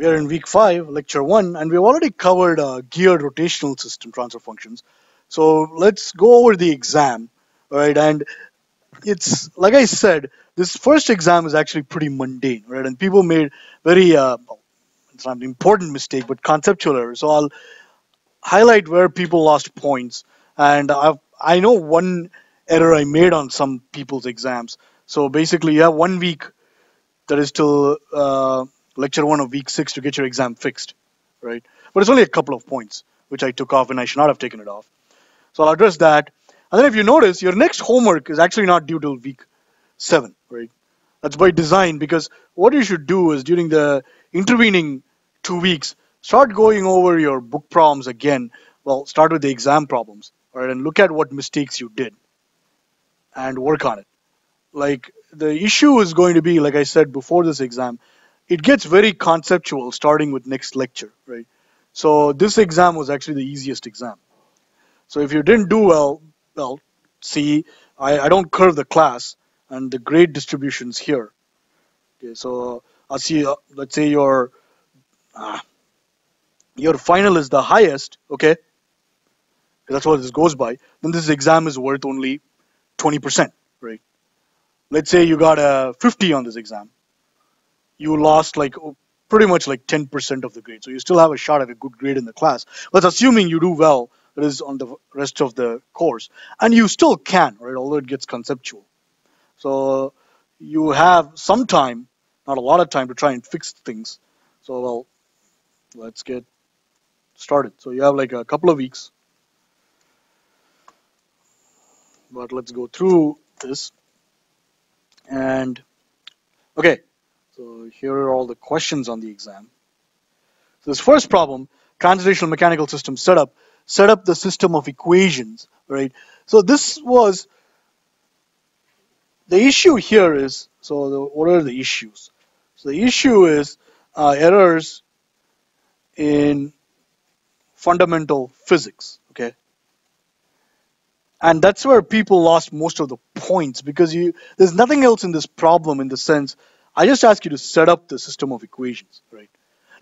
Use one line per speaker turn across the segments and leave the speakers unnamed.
We are in week five, lecture one, and we've already covered uh, geared rotational system transfer functions. So let's go over the exam, right? And it's like I said, this first exam is actually pretty mundane, right? And people made very, uh, it's not an important mistake, but conceptual error. So I'll highlight where people lost points, and I've, I know one error I made on some people's exams. So basically, you have one week that is till uh, lecture one of week six to get your exam fixed, right? But it's only a couple of points which I took off and I should not have taken it off. So I'll address that. And then if you notice, your next homework is actually not due till week seven, right? That's by design because what you should do is during the intervening two weeks, start going over your book problems again. Well, start with the exam problems, right? And look at what mistakes you did and work on it. Like the issue is going to be, like I said before this exam, it gets very conceptual starting with next lecture, right? So this exam was actually the easiest exam. So if you didn't do well, well, see, I, I don't curve the class and the grade distributions here. Okay, so I see, uh, let's say your uh, your final is the highest, okay? That's what this goes by. Then this exam is worth only 20%, right? Let's say you got a 50 on this exam. You lost like oh, pretty much like 10% of the grade. So you still have a shot at a good grade in the class. But assuming you do well, that is on the rest of the course. And you still can, right? Although it gets conceptual. So you have some time, not a lot of time to try and fix things. So well, let's get started. So you have like a couple of weeks. But let's go through this. And okay, so here are all the questions on the exam. So this first problem, translational mechanical system setup, set up the system of equations, right? So this was, the issue here is, so the, what are the issues? So the issue is uh, errors in fundamental physics, okay? And that's where people lost most of the points because you there's nothing else in this problem in the sense I just ask you to set up the system of equations, right?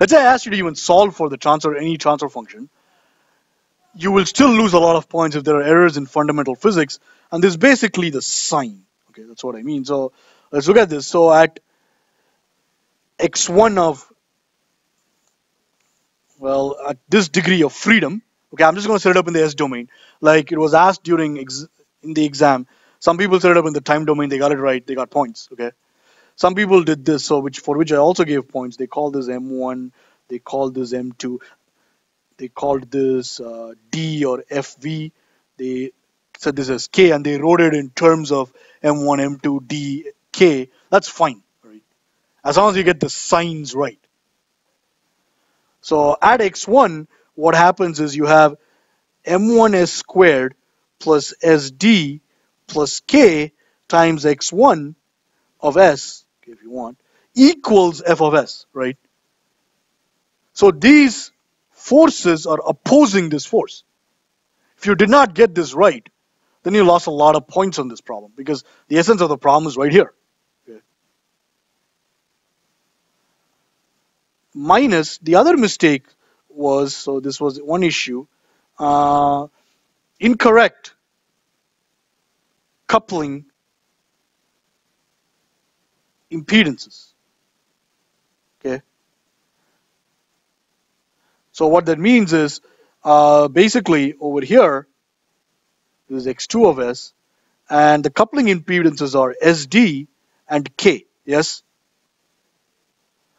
Let's say I ask you to even solve for the transfer any transfer function. You will still lose a lot of points if there are errors in fundamental physics, and this is basically the sign. Okay, that's what I mean. So let's look at this. So at x1 of well at this degree of freedom, okay, I'm just going to set it up in the S domain. Like it was asked during in the exam. Some people set it up in the time domain. They got it right. They got points. Okay. Some people did this, so which for which I also gave points. They called this M1, they called this M2, they called this uh, D or FV. They said this as K, and they wrote it in terms of M1, M2, D, K. That's fine, right? As long as you get the signs right. So at x1, what happens is you have m1s squared plus sd plus k times x1 of s if you want, equals f of s, right? So these forces are opposing this force. If you did not get this right, then you lost a lot of points on this problem because the essence of the problem is right here. Okay. Minus the other mistake was, so this was one issue, uh, incorrect coupling impedances. Okay. So what that means is uh, basically over here this is x2 of s and the coupling impedances are SD and K. Yes.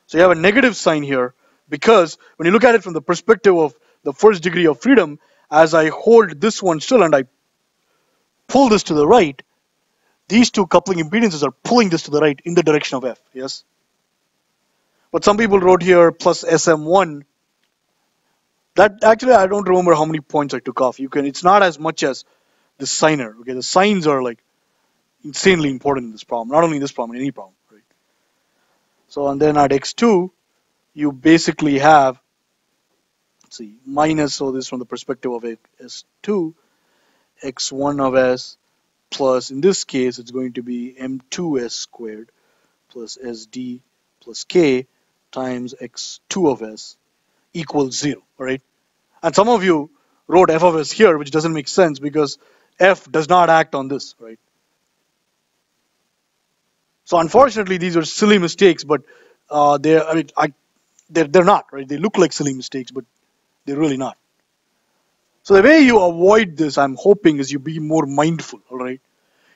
So you have a negative sign here because when you look at it from the perspective of the first degree of freedom, as I hold this one still and I pull this to the right, these two coupling impedances are pulling this to the right in the direction of F, yes? But some people wrote here plus SM1. That actually, I don't remember how many points I took off. You can, it's not as much as the signer, okay? The signs are like insanely important in this problem. Not only in this problem, in any problem, right? So, and then at X2, you basically have, see, minus, so this from the perspective of S2, X1 of S plus, in this case, it's going to be m2s squared plus sd plus k times x2 of s equals 0, right? And some of you wrote f of s here, which doesn't make sense because f does not act on this, right? So unfortunately, these are silly mistakes, but uh, they're, I mean, I, they're, they're not, right? They look like silly mistakes, but they're really not. So the way you avoid this, I'm hoping, is you be more mindful, all right?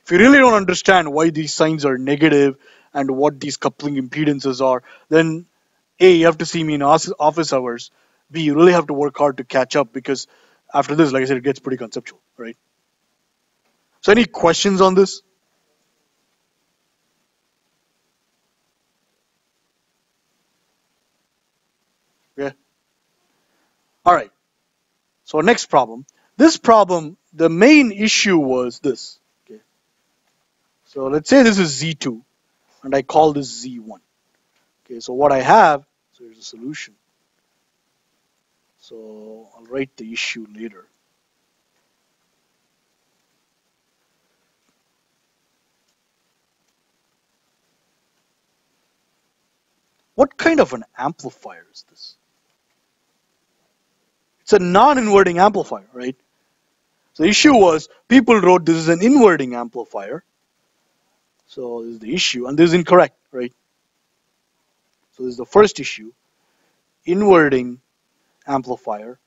If you really don't understand why these signs are negative and what these coupling impedances are, then A, you have to see me in office hours. B, you really have to work hard to catch up because after this, like I said, it gets pretty conceptual, right? So any questions on this? Okay. All right. So next problem. This problem, the main issue was this. Okay. So let's say this is Z2 and I call this Z1. Okay, so what I have, so here's a solution. So I'll write the issue later. What kind of an amplifier is this? It's a non-inverting amplifier, right? So the issue was people wrote this is an inverting amplifier. So this is the issue, and this is incorrect, right? So this is the first issue, inverting amplifier,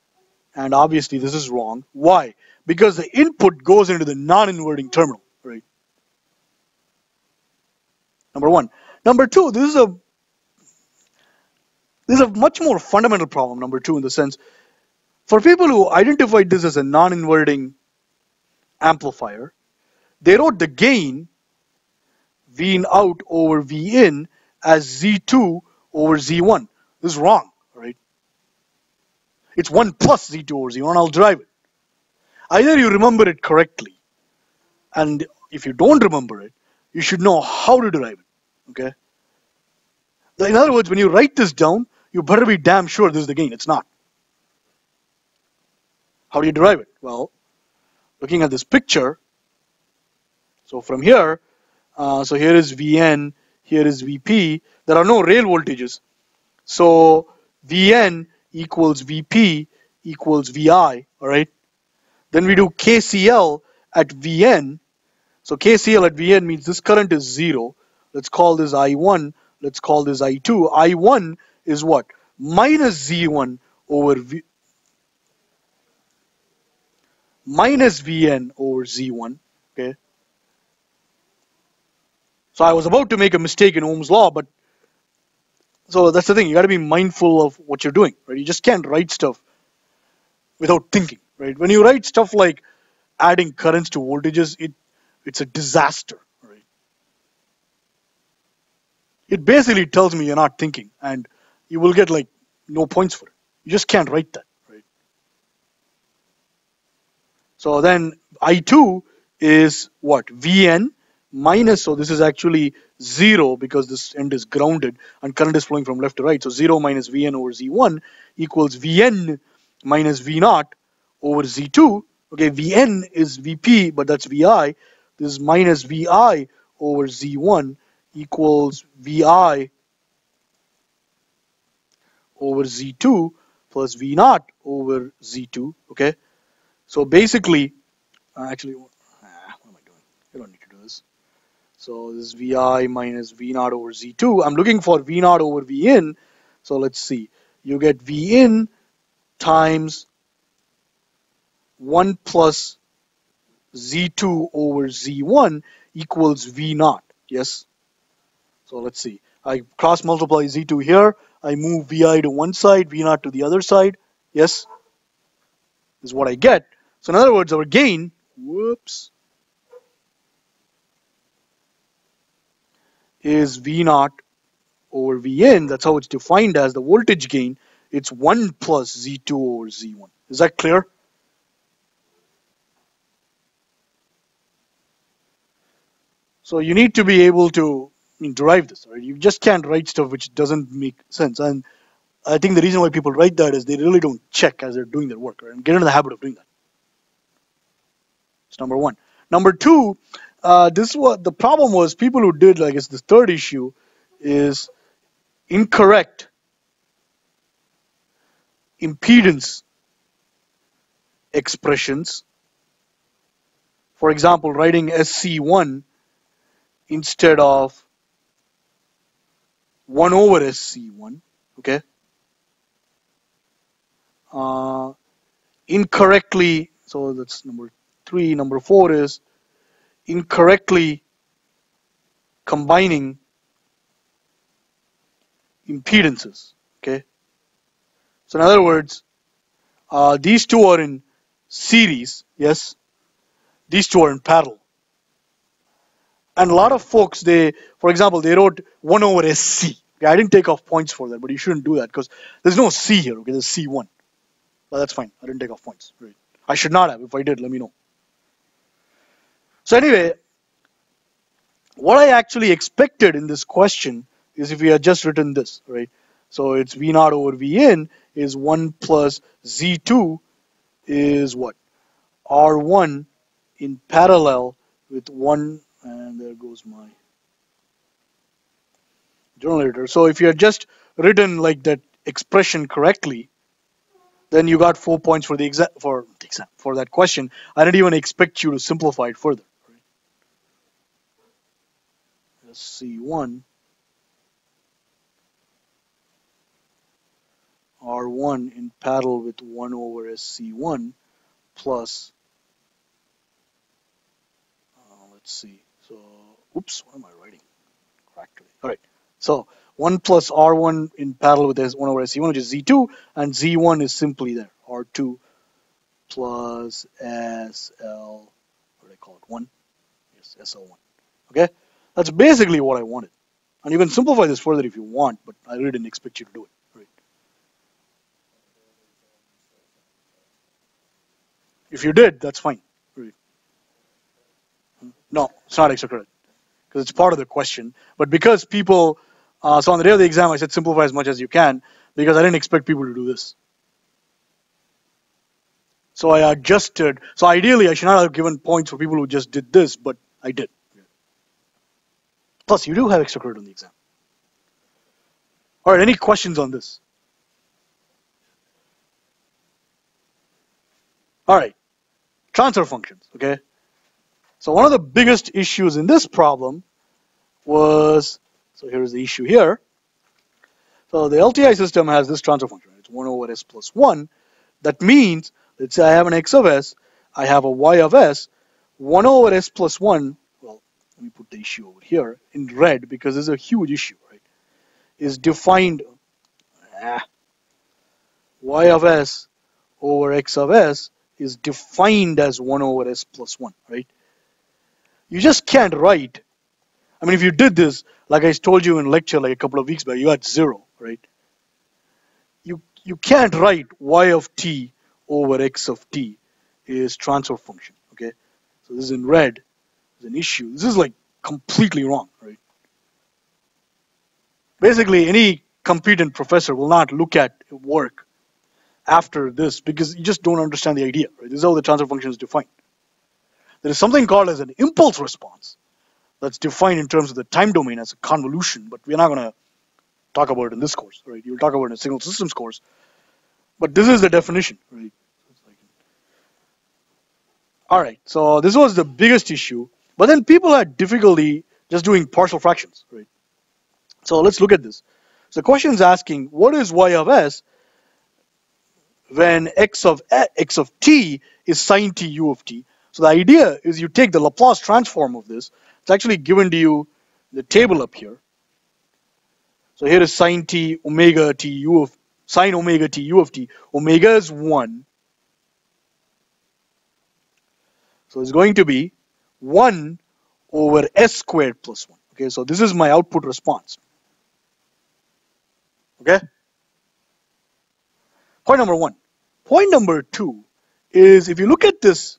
and obviously this is wrong. Why? Because the input goes into the non-inverting terminal, right? Number one. Number two, this is a this is a much more fundamental problem, number two, in the sense for people who identified this as a non-inverting amplifier, they wrote the gain V out over V in as Z2 over Z1. This is wrong, right? It's 1 plus Z2 over Z1. I'll derive it. Either you remember it correctly, and if you don't remember it, you should know how to derive it, okay? In other words, when you write this down, you better be damn sure this is the gain. It's not. How do you derive it? Well, looking at this picture, so from here, uh, so here is Vn, here is Vp. There are no rail voltages. So Vn equals Vp equals Vi, all right? Then we do KCL at Vn. So KCL at Vn means this current is zero. Let's call this I1. Let's call this I2. I1 is what? Minus Z1 over V, minus Vn over Z1, okay? So I was about to make a mistake in Ohm's law, but so that's the thing. You got to be mindful of what you're doing, right? You just can't write stuff without thinking, right? When you write stuff like adding currents to voltages, it it's a disaster, right? It basically tells me you're not thinking, and you will get like no points for it. You just can't write that. So then I2 is what? Vn minus, so this is actually 0 because this end is grounded and current is flowing from left to right. So 0 minus Vn over Z1 equals Vn minus V0 over Z2. Okay, Vn is Vp, but that's Vi. This is minus Vi over Z1 equals Vi over Z2 plus V0 over Z2. Okay, so basically, uh, actually, ah, what am I doing? I don't need to do this. So this is Vi minus V0 over Z2. I'm looking for V0 over V in. So let's see. You get V in times 1 plus Z2 over Z1 equals V0. Yes? So let's see. I cross multiply Z2 here. I move Vi to one side, V0 to the other side. Yes? This is what I get. So in other words, our gain, whoops, is V naught over Vn. That's how it's defined as the voltage gain. It's 1 plus Z2 over Z1. Is that clear? So you need to be able to I mean, derive this, right? You just can't write stuff which doesn't make sense. And I think the reason why people write that is they really don't check as they're doing their work, right? And get into the habit of doing that. It's number one. Number two, uh, this was the problem was people who did, I guess, the third issue is incorrect impedance expressions. For example, writing SC1 instead of 1 over SC1, okay? Uh, incorrectly, so that's number three. Number four is incorrectly combining impedances, okay? So in other words, uh, these two are in series, yes? These two are in parallel. And a lot of folks, they, for example, they wrote 1 over SC. Okay, I didn't take off points for that, but you shouldn't do that because there's no C here, okay? There's C1. But that's fine. I didn't take off points. Right. I should not have. If I did, let me know. So anyway, what I actually expected in this question is if we had just written this, right? So it's V naught over V is 1 plus Z2 is what? R1 in parallel with 1, and there goes my generator. So if you had just written like that expression correctly, then you got four points for the for exam for that question. I didn't even expect you to simplify it further. Right? SC1 R1 in parallel with 1 over SC1 plus uh, let's see. So, oops, what am I writing? Correctly. All right. So 1 plus R1 in parallel with S1 over SC1, which is Z2, and Z1 is simply there, R2 plus SL, what do I call it, 1? Yes, SL1. Okay? That's basically what I wanted. And you can simplify this further if you want, but I really didn't expect you to do it. Right? If you did, that's fine. Right? No, it's not extra credit because it's part of the question. But because people uh, so on the day of the exam, I said simplify as much as you can because I didn't expect people to do this. So I adjusted. So ideally, I should not have given points for people who just did this, but I did. Plus, you do have extra credit on the exam. All right, any questions on this? All right, transfer functions, okay? So one of the biggest issues in this problem was so here's the issue here. So the LTI system has this transfer function. It's 1 over s plus 1. That means, let's say I have an x of s, I have a y of s, 1 over s plus 1, well, let me put the issue over here in red because is a huge issue, right, is defined, ah, y of s over x of s is defined as 1 over s plus 1, right? You just can't write I mean, if you did this, like I told you in lecture like a couple of weeks back, you had zero, right? You you can't write y of t over x of t is transfer function, okay? So this is in red, is an issue. This is like completely wrong, right? Basically, any competent professor will not look at work after this because you just don't understand the idea, right? This is how the transfer function is defined. There is something called as an impulse response that's defined in terms of the time domain as a convolution, but we're not going to talk about it in this course, right? You'll talk about it in a signal systems course. But this is the definition, right? All right, so this was the biggest issue. But then people had difficulty just doing partial fractions, right? So let's look at this. So the question is asking, what is y of s when x of x of t is sine t u of t? So the idea is you take the Laplace transform of this, it's actually given to you the table up here. So here is sine t omega t u of sine omega t u of t. Omega is 1. So it's going to be 1 over s squared plus 1. Okay, so this is my output response. Okay? Point number one. Point number two is if you look at this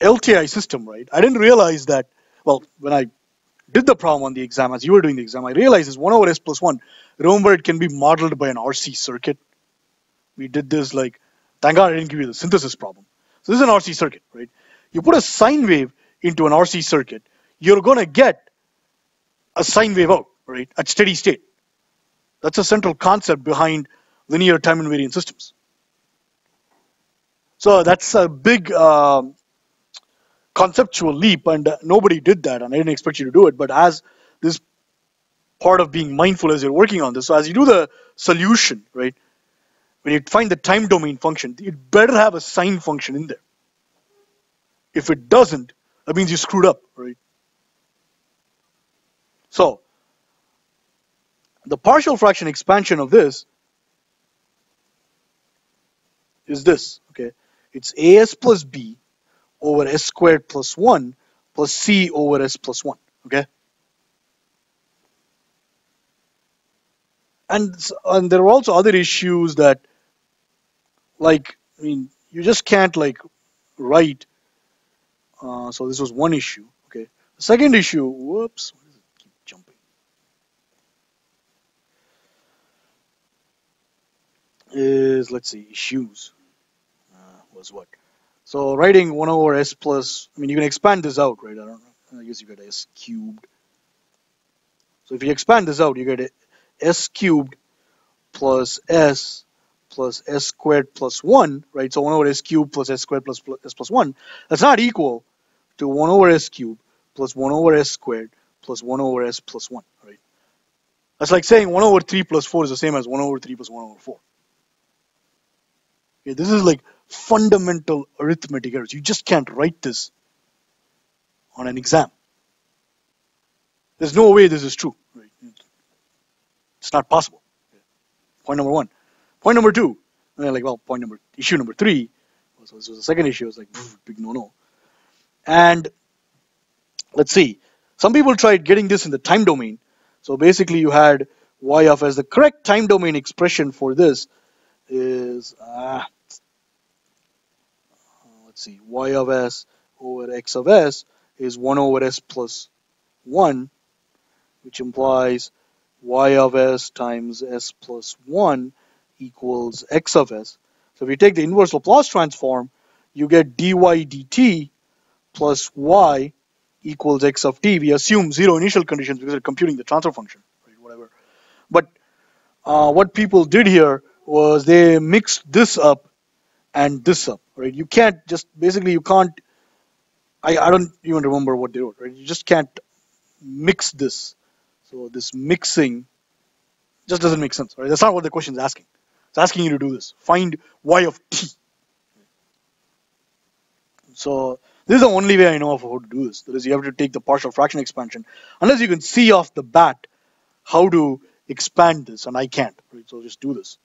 LTI system, right, I didn't realize that well, when I did the problem on the exam, as you were doing the exam, I realized is 1 over s plus 1. Remember, it can be modeled by an RC circuit. We did this like, thank God I didn't give you the synthesis problem. So this is an RC circuit, right? You put a sine wave into an RC circuit, you're going to get a sine wave out, right, at steady state. That's a central concept behind linear time invariant systems. So that's a big um, conceptual leap, and uh, nobody did that, and I didn't expect you to do it. But as this part of being mindful as you're working on this, so as you do the solution, right, when you find the time domain function, it better have a sine function in there. If it doesn't, that means you screwed up, right? So the partial fraction expansion of this is this, okay? It's as plus b over s squared plus 1 plus c over s plus 1, okay? And, and there are also other issues that, like, I mean, you just can't, like, write. Uh, so this was one issue, okay? The second issue, whoops, keep jumping? Is, let's see, issues was what. So writing 1 over s plus, I mean, you can expand this out, right? I don't know. I guess you get s cubed. So if you expand this out, you get s cubed plus s plus s squared plus 1, right? So 1 over s cubed plus s squared plus, plus s plus 1. That's not equal to 1 over s cubed plus 1 over s squared plus 1 over s plus 1, right? That's like saying 1 over 3 plus 4 is the same as 1 over 3 plus 1 over 4. Okay, this is like fundamental arithmetic errors. You just can't write this on an exam. There's no way this is true. Right? It's not possible. Point number one. Point number two. And like, well, point number issue number three. So this was the second issue. I was like, big no no. And let's see. Some people tried getting this in the time domain. So basically, you had y of s. The correct time domain expression for this is ah, let's see, y of s over x of s is 1 over s plus 1, which implies y of s times s plus 1 equals x of s. So if you take the inverse Laplace transform, you get dy dt plus y equals x of t. We assume zero initial conditions because we're computing the transfer function, right, whatever. But uh, what people did here was they mixed this up and this up right? You can't just basically you can't. I, I don't even remember what they wrote, right? You just can't mix this. So this mixing just doesn't make sense, right? That's not what the question is asking. It's asking you to do this. Find y of t. So this is the only way I know of how to do this. That is, you have to take the partial fraction expansion, unless you can see off the bat how to expand this, and I can't. Right? So just do this.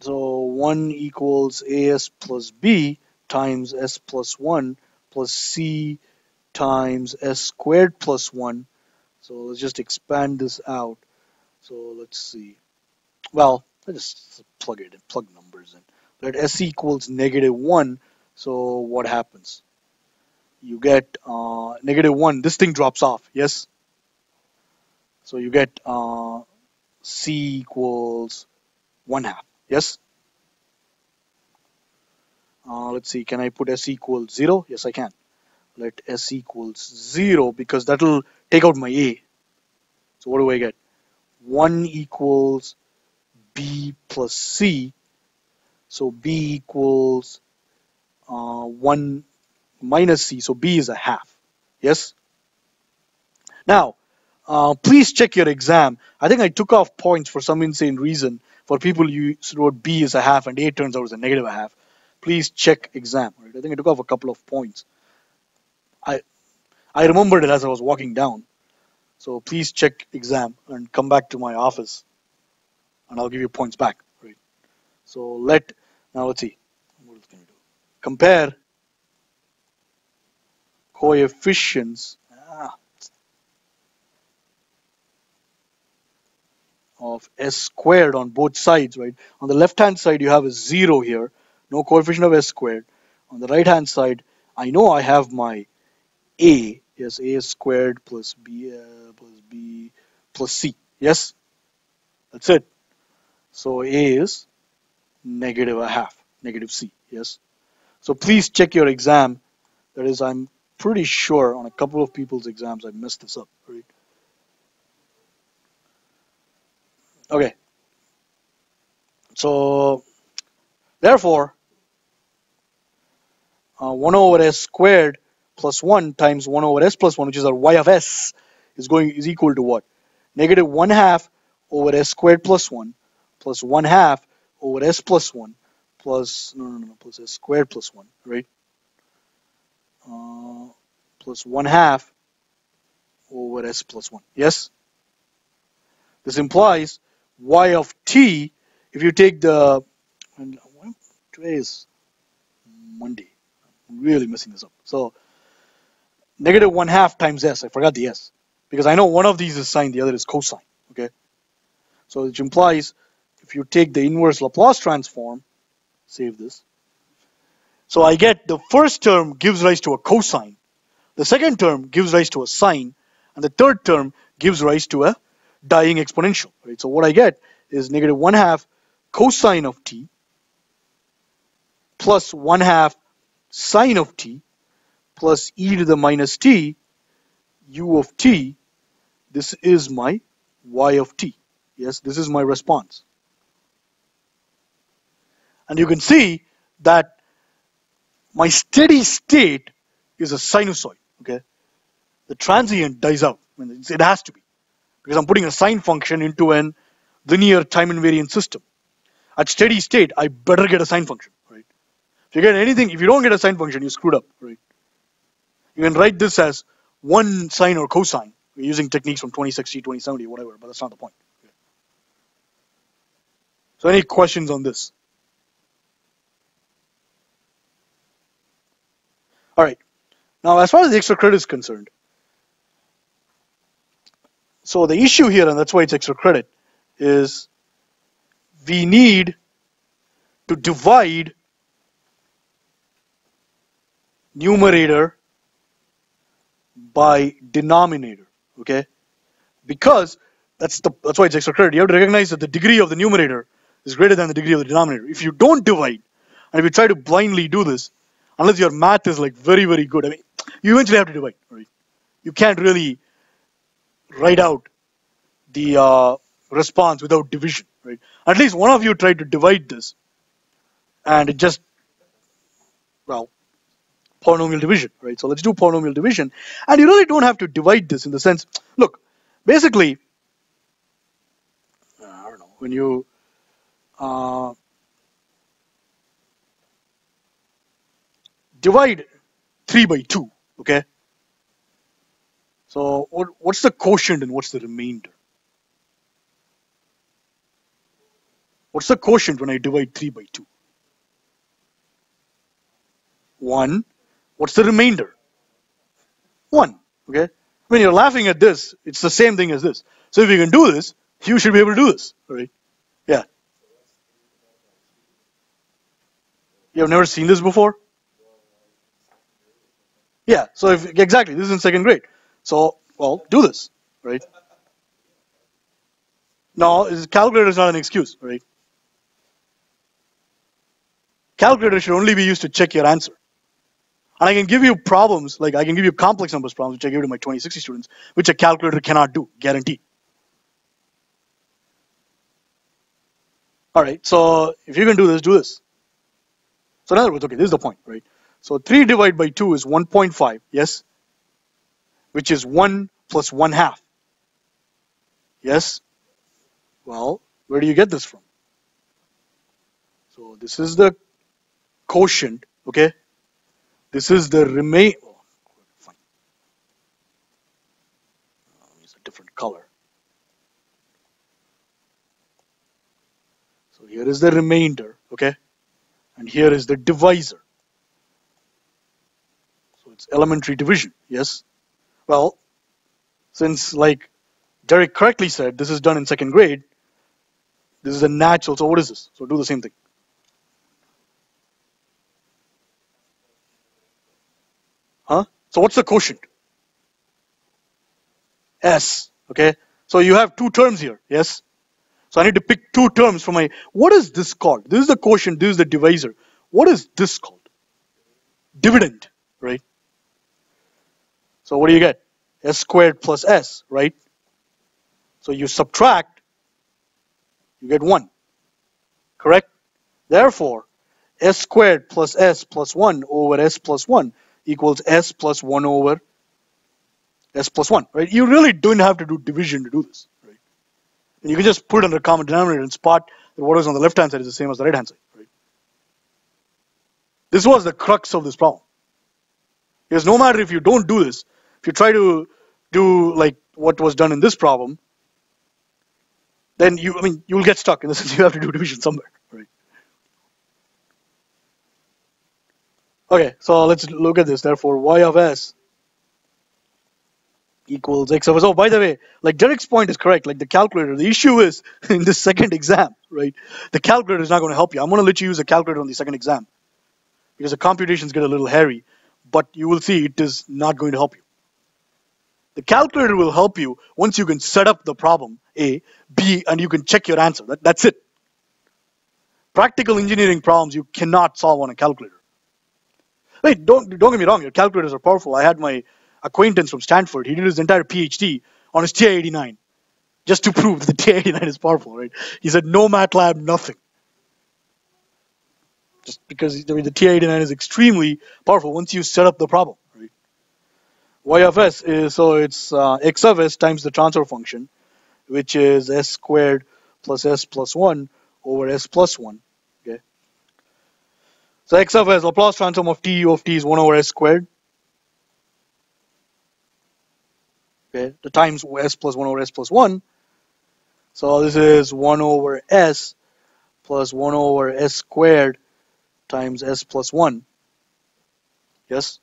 So 1 equals as plus b times s plus 1 plus c times s squared plus 1. So let's just expand this out. So let's see. Well, let's just plug it in, plug numbers in. Let s equals negative 1. So what happens? You get uh, negative 1. This thing drops off, yes? So you get uh, c equals 1 half. Yes? Uh, let's see, can I put s equals 0? Yes, I can. Let s equals 0 because that will take out my a. So what do I get? 1 equals b plus c. So b equals uh, 1 minus c. So b is a half. Yes? Now, uh, please check your exam. I think I took off points for some insane reason for people who wrote B is a half and A turns out is a negative a half, please check exam. Right? I think I took off a couple of points. I I remembered it as I was walking down. So please check exam and come back to my office and I'll give you points back. Right. So let now let's see. What else can we do? Compare coefficients of s squared on both sides, right? On the left hand side, you have a zero here, no coefficient of s squared. On the right hand side, I know I have my a, yes, a squared plus b uh, plus b plus c, yes? That's it. So a is negative a half, negative c, yes? So please check your exam. That is, I'm pretty sure on a couple of people's exams I messed this up, right? Okay. So therefore, uh, 1 over s squared plus 1 times 1 over s plus 1, which is our y of s, is going is equal to what? Negative 1 half over s squared plus 1 plus 1 half over s plus 1 plus, no, no, no, plus s squared plus 1, right? Uh, plus 1 half over s plus 1. Yes? This implies y of t, if you take the, today is Monday. I'm really messing this up. So negative 1 half times s. I forgot the s. Because I know one of these is sine, the other is cosine. Okay? So which implies if you take the inverse Laplace transform, save this. So I get the first term gives rise to a cosine. The second term gives rise to a sine. And the third term gives rise to a dying exponential. Right? So what I get is negative 1 half cosine of t plus 1 half sine of t plus e to the minus t u of t. This is my y of t. Yes, this is my response. And you can see that my steady state is a sinusoid. Okay, the transient dies out. it has to be because I'm putting a sine function into an linear time invariant system. At steady state, I better get a sine function, right? If you get anything, if you don't get a sine function, you screwed up, right? You can write this as one sine or cosine. We're using techniques from 2060, 2070, whatever, but that's not the point. So any questions on this? All right. Now, as far as the extra credit is concerned, so the issue here, and that's why it's extra credit, is we need to divide numerator by denominator, okay? Because that's the that's why it's extra credit. You have to recognize that the degree of the numerator is greater than the degree of the denominator. If you don't divide, and if you try to blindly do this, unless your math is like very very good, I mean, you eventually have to divide, right? You can't really write out the uh, response without division, right? At least one of you tried to divide this, and it just well polynomial division, right? So let's do polynomial division. And you really don't have to divide this in the sense, look, basically, uh, I don't know, when you uh, divide 3 by 2, okay? So what, what's the quotient and what's the remainder? What's the quotient when I divide 3 by 2? 1 What's the remainder? 1. Okay? When you're laughing at this, it's the same thing as this. So if you can do this, you should be able to do this. Right? Yeah. You have never seen this before? Yeah. So if exactly, this is in second grade. So, well, do this, right? No, calculator is not an excuse, right? Calculator should only be used to check your answer. And I can give you problems, like I can give you complex numbers problems, which I give to my 2060 students, which a calculator cannot do, guaranteed. All right, so if you can do this, do this. So in other words, okay, this is the point, right? So 3 divided by 2 is 1.5, yes? Which is 1 plus 1 half. Yes? Well, where do you get this from? So this is the quotient, okay? This is the remain. Oh, fine. Um, use a different color. So here is the remainder, okay? And here is the divisor. Elementary division, yes? Well, since like Derek correctly said, this is done in second grade, this is a natural, so what is this? So do the same thing. Huh? So what's the quotient? S. Okay. So you have two terms here. Yes. So I need to pick two terms for my. What is this called? This is the quotient. This is the divisor. What is this called? Dividend. Right. So what do you get? S squared plus S. Right. So you subtract. You get one. correct? Therefore, s squared plus s plus 1 over s plus 1 equals s plus 1 over s plus 1, right? You really don't have to do division to do this, right? And you can just put it under common denominator and spot that what is on the left-hand side is the same as the right-hand side, right? This was the crux of this problem. Because no matter if you don't do this, if you try to do like what was done in this problem, then you, I mean, you will get stuck in the sense you have to do division somewhere, right? Okay, so let's look at this. Therefore, y of s equals x of s. Oh, by the way, like Derek's point is correct. Like the calculator, the issue is in the second exam, right? The calculator is not going to help you. I'm going to let you use a calculator on the second exam because the computations get a little hairy, but you will see it is not going to help you. The calculator will help you once you can set up the problem A, B, and you can check your answer. That, that's it. Practical engineering problems you cannot solve on a calculator. Wait, don't don't get me wrong. Your calculators are powerful. I had my acquaintance from Stanford. He did his entire PhD on his TI-89 just to prove that the TI-89 is powerful. Right? He said no MATLAB, nothing. Just because I mean, the TI-89 is extremely powerful once you set up the problem. Y of s is so it's uh, x of s times the transfer function, which is s squared plus s plus one over s plus one. Okay. So x of s, Laplace transform of t u of t is 1 over s squared. Okay, the times s plus 1 over s plus 1. So this is 1 over s plus 1 over s squared times s plus 1. Yes?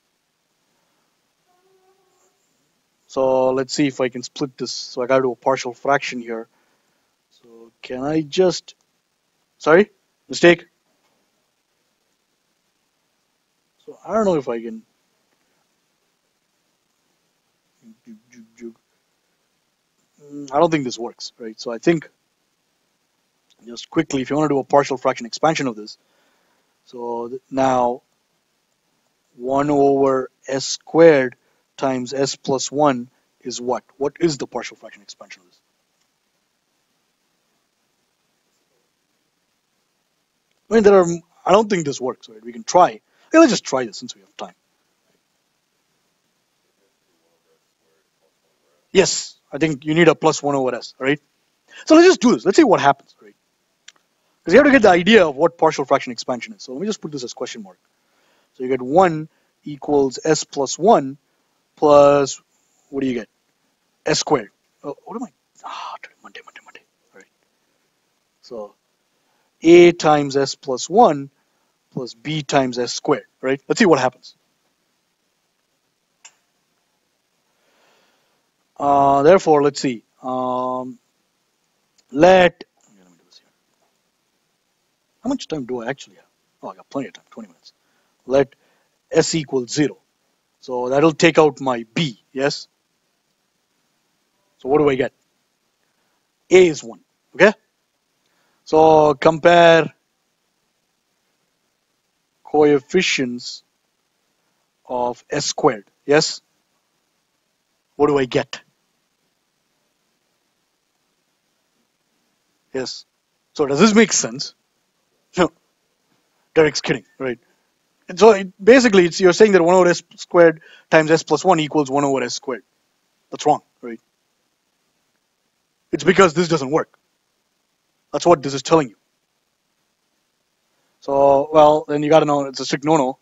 So let's see if I can split this. So I got to do a partial fraction here. So can I just, sorry, mistake? So I don't know if I can. Mm, I don't think this works, right? So I think just quickly, if you want to do a partial fraction expansion of this, so now 1 over s squared times s plus 1 is what? What is the partial fraction expansion of this? I mean, there are, I don't think this works, right? We can try. Let's just try this since we have time. Yes, I think you need a plus 1 over s, right? So let's just do this. Let's see what happens, right? Because you have to get the idea of what partial fraction expansion is. So let me just put this as question mark. So you get 1 equals s plus 1 plus, what do you get? s squared. Oh, what am I? Ah, Monday, Monday, Monday. All right. So a times s plus 1 plus b times s squared, right? Let's see what happens. Uh, therefore, let's see. Um, let, how much time do I actually have? Oh, I got plenty of time, 20 minutes. Let s equal 0. So that'll take out my b, yes? So what do I get? a is 1, okay? So compare coefficients of s squared. Yes? What do I get? Yes. So does this make sense? No. Derek's kidding, right? And so it, basically, it's you're saying that 1 over s squared times s plus 1 equals 1 over s squared. That's wrong, right? It's because this doesn't work. That's what this is telling you. So, well, then you got to know it's a strict no-no,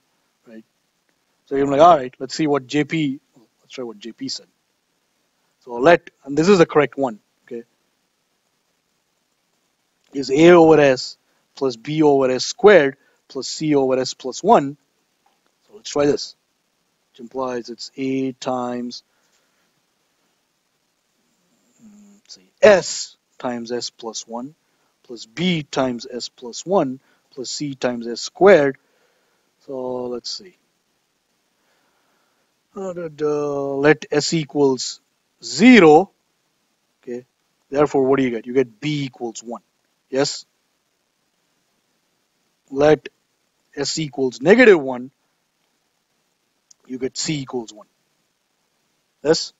right? So you're like, all right, let's see what JP, let's try what JP said. So let, and this is the correct one, okay, is A over S plus B over S squared plus C over S plus 1. So let's try this, which implies it's A times, see, S times S plus 1 plus B times S plus 1 plus c times s squared. So let's see. Let s equals 0. Okay. Therefore, what do you get? You get b equals 1. Yes? Let s equals negative 1. You get c equals 1. Yes?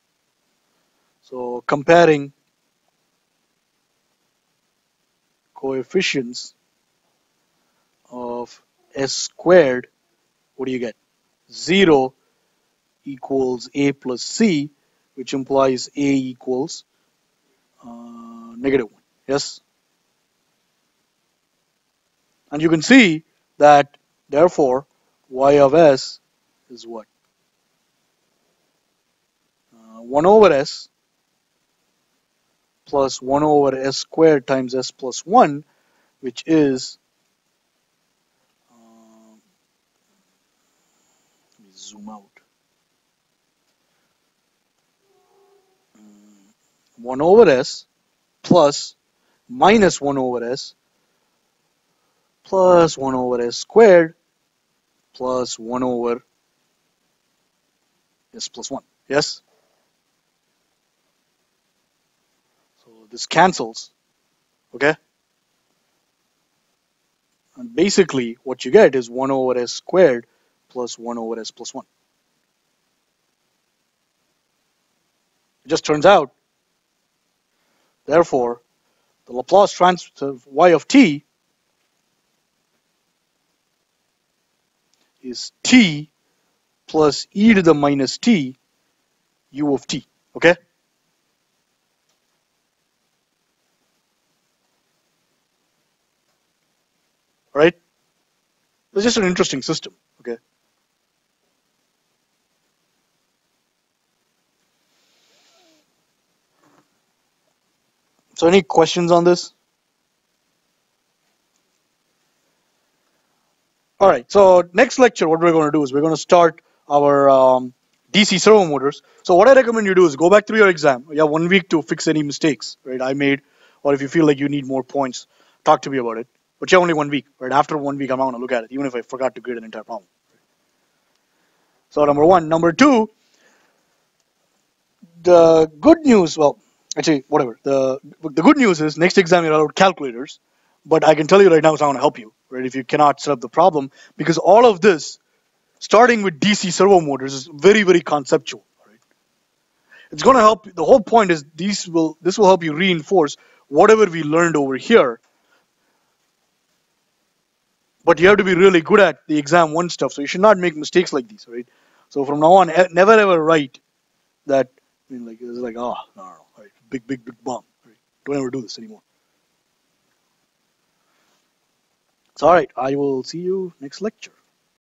So comparing coefficients of s squared, what do you get? 0 equals a plus c, which implies a equals uh, negative 1. Yes? And you can see that, therefore, y of s is what? Uh, 1 over s plus 1 over s squared times s plus 1, which is, uh, let me zoom out, um, 1 over s plus minus 1 over s plus 1 over s squared plus 1 over s plus 1. Yes? So this cancels. Okay? And basically, what you get is 1 over s squared plus 1 over s plus 1. It just turns out, therefore, the Laplace transfer of y of t is t plus e to the minus t u of t. Okay? Right? It's just an interesting system. Okay? So, any questions on this? All right, so next lecture, what we're going to do is we're going to start our um, DC servo motors. So what I recommend you do is go back through your exam. You have one week to fix any mistakes, right, I made, or if you feel like you need more points, talk to me about it. But you have only one week, right? After one week, I'm going to look at it, even if I forgot to grade an entire problem. So number one. Number two, the good news, well, actually, whatever. The, the good news is next exam you're allowed calculators, but I can tell you right now it's not going to help you right? If you cannot up the problem, because all of this, starting with DC servo motors, is very, very conceptual. Right? It's going to help. The whole point is these will this will help you reinforce whatever we learned over here. But you have to be really good at the exam one stuff, so you should not make mistakes like these, right? So from now on, never ever write that. I mean, like it's like, oh no, no, no, right? big, big, big bomb. Right? Don't ever do this anymore. All right. I will see you next lecture.